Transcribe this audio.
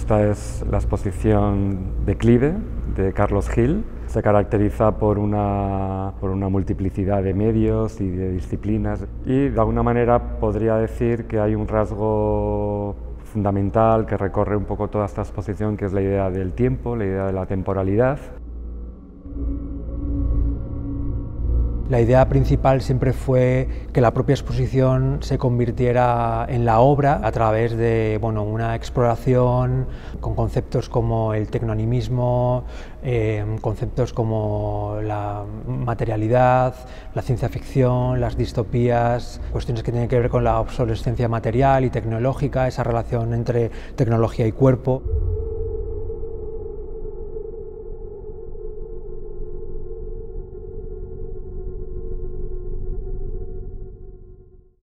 Esta es la exposición Declive de Carlos Gil. Se caracteriza por una, por una multiplicidad de medios y de disciplinas y de alguna manera podría decir que hay un rasgo fundamental que recorre un poco toda esta exposición, que es la idea del tiempo, la idea de la temporalidad. La idea principal siempre fue que la propia exposición se convirtiera en la obra a través de bueno, una exploración con conceptos como el tecnoanimismo, eh, conceptos como la materialidad, la ciencia ficción, las distopías, cuestiones que tienen que ver con la obsolescencia material y tecnológica, esa relación entre tecnología y cuerpo.